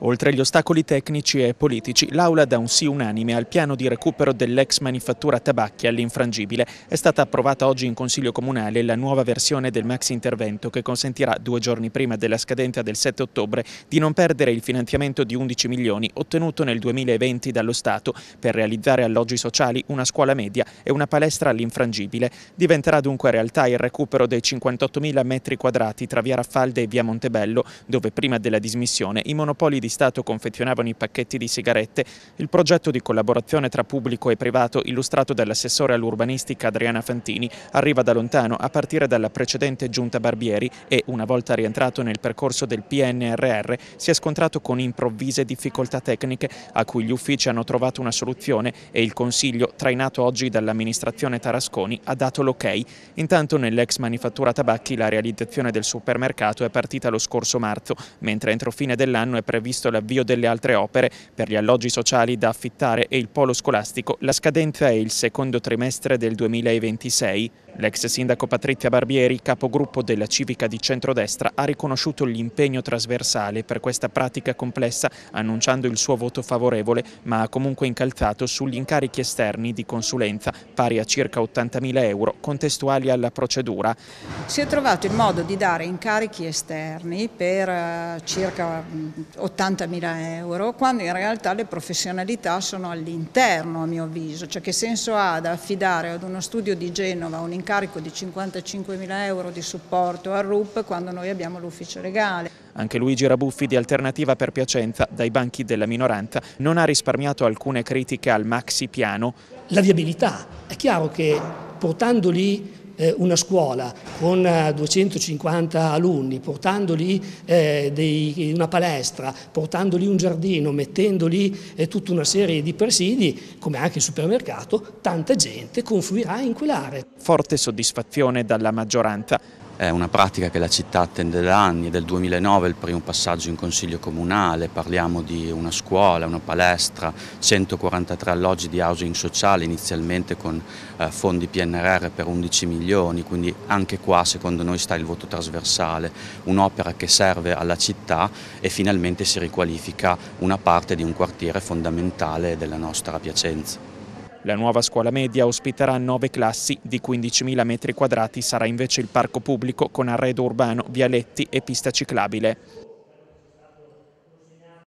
Oltre agli ostacoli tecnici e politici, l'Aula dà un sì unanime al piano di recupero dell'ex manifattura tabacchi all'infrangibile. È stata approvata oggi in Consiglio Comunale la nuova versione del maxi intervento che consentirà due giorni prima della scadenza del 7 ottobre di non perdere il finanziamento di 11 milioni ottenuto nel 2020 dallo Stato per realizzare alloggi sociali, una scuola media e una palestra all'infrangibile. Diventerà dunque realtà il recupero dei 58.000 metri quadrati tra via Raffalde e via Montebello, dove prima della dismissione i monopoli di di Stato confezionavano i pacchetti di sigarette, il progetto di collaborazione tra pubblico e privato illustrato dall'assessore all'urbanistica Adriana Fantini arriva da lontano a partire dalla precedente giunta Barbieri e, una volta rientrato nel percorso del PNRR, si è scontrato con improvvise difficoltà tecniche a cui gli uffici hanno trovato una soluzione e il Consiglio, trainato oggi dall'amministrazione Tarasconi, ha dato l'ok. Intanto nell'ex manifattura tabacchi la realizzazione del supermercato è partita lo scorso marzo, mentre entro fine dell'anno è previsto previsto l'avvio delle altre opere per gli alloggi sociali da affittare e il polo scolastico, la scadenza è il secondo trimestre del 2026. L'ex sindaco Patrizia Barbieri, capogruppo della civica di centrodestra, ha riconosciuto l'impegno trasversale per questa pratica complessa, annunciando il suo voto favorevole, ma ha comunque incalzato sugli incarichi esterni di consulenza, pari a circa 80.000 euro, contestuali alla procedura. Si è trovato il modo di dare incarichi esterni per eh, circa 80.000 mm, euro, quando in realtà le professionalità sono all'interno, a mio avviso. Cioè che senso ha ad affidare ad uno studio di Genova un incarico incarico di 55 mila euro di supporto al RUP quando noi abbiamo l'ufficio legale. Anche Luigi Rabuffi di Alternativa per Piacenza, dai banchi della minoranza, non ha risparmiato alcune critiche al maxi piano. La viabilità, è chiaro che portando lì una scuola con 250 eh, alunni, portando lì eh, dei, una palestra, portando lì un giardino, mettendo lì eh, tutta una serie di presidi, come anche il supermercato, tanta gente confluirà in quell'area. Forte soddisfazione dalla maggioranza. È una pratica che la città attende da anni, del 2009 il primo passaggio in consiglio comunale, parliamo di una scuola, una palestra, 143 alloggi di housing sociale inizialmente con eh, fondi PNRR per 11 milioni, quindi anche qua secondo noi sta il voto trasversale, un'opera che serve alla città e finalmente si riqualifica una parte di un quartiere fondamentale della nostra Piacenza. La nuova scuola media ospiterà nove classi, di 15.000 metri quadrati sarà invece il parco pubblico con arredo urbano, vialetti e pista ciclabile.